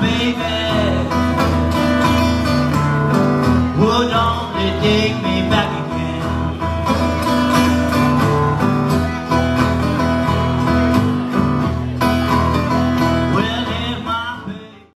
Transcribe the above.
baby. Would only take me back